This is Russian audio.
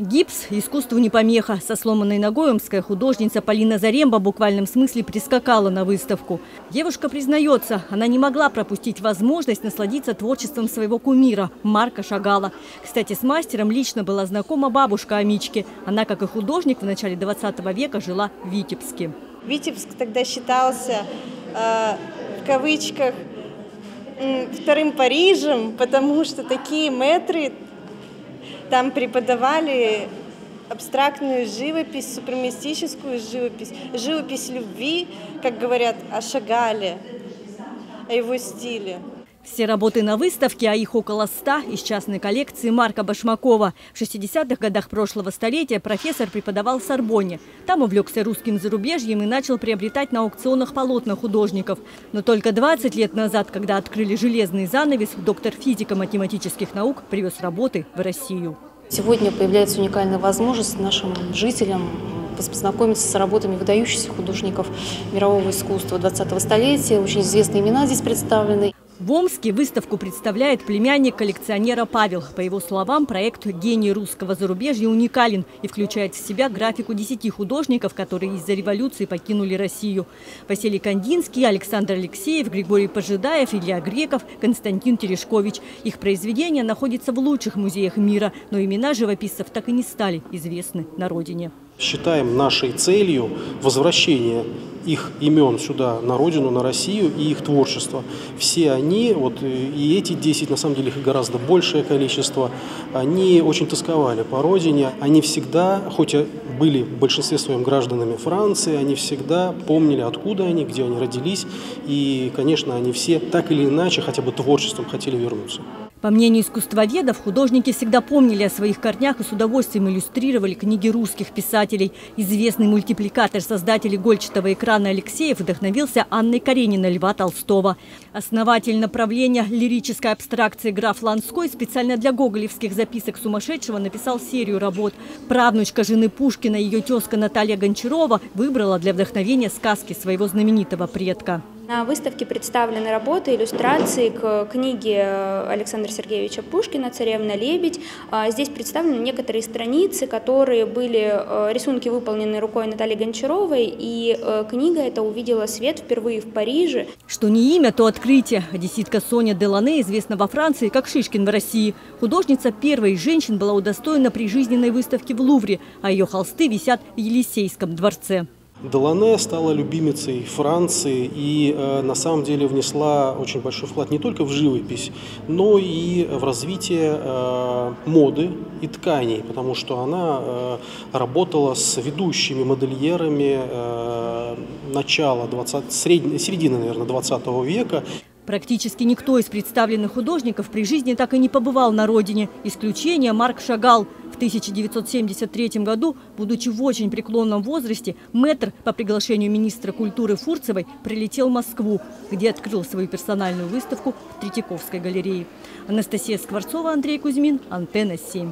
Гипс – искусству не помеха. Со сломанной ногой омская художница Полина Заремба в буквальном смысле прискакала на выставку. Девушка признается, она не могла пропустить возможность насладиться творчеством своего кумира – Марка Шагала. Кстати, с мастером лично была знакома бабушка Амички. Она, как и художник, в начале 20 века жила в Витебске. Витебск тогда считался, э, в кавычках, вторым Парижем, потому что такие метры там преподавали абстрактную живопись, супремистическую живопись, живопись любви, как говорят о Шагале, о его стиле. Все работы на выставке, а их около ста, из частной коллекции Марка Башмакова. В 60-х годах прошлого столетия профессор преподавал в Сорбонне. Там увлекся русским зарубежьем и начал приобретать на аукционах полотна художников. Но только 20 лет назад, когда открыли железный занавес, доктор физико-математических наук привез работы в Россию. Сегодня появляется уникальная возможность нашим жителям познакомиться с работами выдающихся художников мирового искусства 20-го столетия. Очень известные имена здесь представлены. В Омске выставку представляет племянник коллекционера Павел. По его словам, проект «Гений русского зарубежья» уникален и включает в себя графику десяти художников, которые из-за революции покинули Россию. Василий Кандинский, Александр Алексеев, Григорий Пожидаев, Илья Греков, Константин Терешкович. Их произведения находятся в лучших музеях мира, но имена живописцев так и не стали известны на родине. Считаем нашей целью возвращение их имен сюда, на родину, на Россию и их творчество. Все они, вот и эти 10, на самом деле их гораздо большее количество, они очень тосковали по родине. Они всегда, хоть и были в большинстве своем гражданами Франции, они всегда помнили, откуда они, где они родились. И, конечно, они все так или иначе, хотя бы творчеством хотели вернуться. По мнению искусствоведов, художники всегда помнили о своих корнях и с удовольствием иллюстрировали книги русских писателей. Известный мультипликатор, создатель игольчатого экрана Алексеев вдохновился Анной Карениной Льва Толстого. Основатель направления лирической абстракции граф Ланской специально для гоголевских записок сумасшедшего написал серию работ. Правнучка жены Пушкина, ее тезка Наталья Гончарова, выбрала для вдохновения сказки своего знаменитого предка. На выставке представлены работы, иллюстрации к книге Александра Сергеевича Пушкина «Царевна-лебедь». А, здесь представлены некоторые страницы, которые были, э, рисунки выполнены рукой Натальи Гончаровой, и э, книга эта увидела свет впервые в Париже. Что не имя, то открытие. Одесситка Соня Делане известна во Франции как Шишкин в России. Художница первой женщин была удостоена прижизненной выставки в Лувре, а ее холсты висят в Елисейском дворце. Делане стала любимицей Франции и э, на самом деле внесла очень большой вклад не только в живопись, но и в развитие э, моды и тканей, потому что она э, работала с ведущими модельерами э, начала 20, средней, середины, наверное, 20 века. Практически никто из представленных художников при жизни так и не побывал на родине. Исключение Марк Шагал. В 1973 году, будучи в очень преклонном возрасте, мэтр по приглашению министра культуры Фурцевой прилетел в Москву, где открыл свою персональную выставку в Третьяковской галерее. Анастасия Скворцова, Андрей Кузьмин, Антенна 7.